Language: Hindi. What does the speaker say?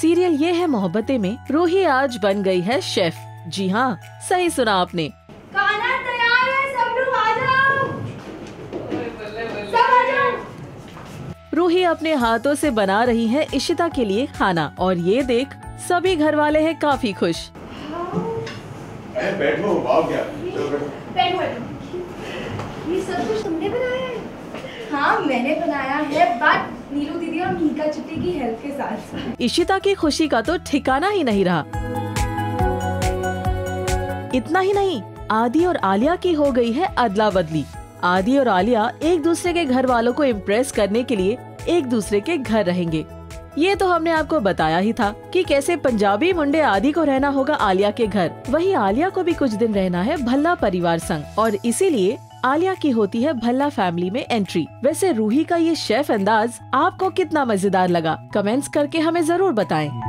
सीरियल ये है मोहब्बतें में रूही आज बन गई है शेफ। जी हाँ सही सुना आपने। खाना तैयार है सब लोग आ जाओ। सब आ जाओ। रूही अपने हाथों से बना रही है इशिता के लिए खाना और ये देख सभी घर वाले हैं काफ़ी खुश। बैठो क्या ये सब कुछ तुमने बनाया है? हाँ मैंने बनाया है बट नीलू दीदी और मीका चिट्टी की हेल्प के साथ। इशिता की खुशी का तो ठिकाना ही नहीं रहा। इतना ही नहीं, आदि और आलिया की हो गई है अदला बदली। आदि और आलिया एक दूसरे के घर वालों को इम्प्रेस करने के लिए एक दूसरे के घर रहेंगे। ये तो हमने आपको बताया ही था कि कैसे पंजाबी मुंडे आदि को रहना होगा आलिया के घर। वही आलिया को भी कुछ दिन रहना है भल्ला परिवार संग। और इसीलिए आलिया की होती है भल्ला फैमिली में एंट्री। वैसे रूही का ये शेफ अंदाज आपको कितना मज़ेदार लगा? कमेंट्स करके हमें ज़रूर बताएँ।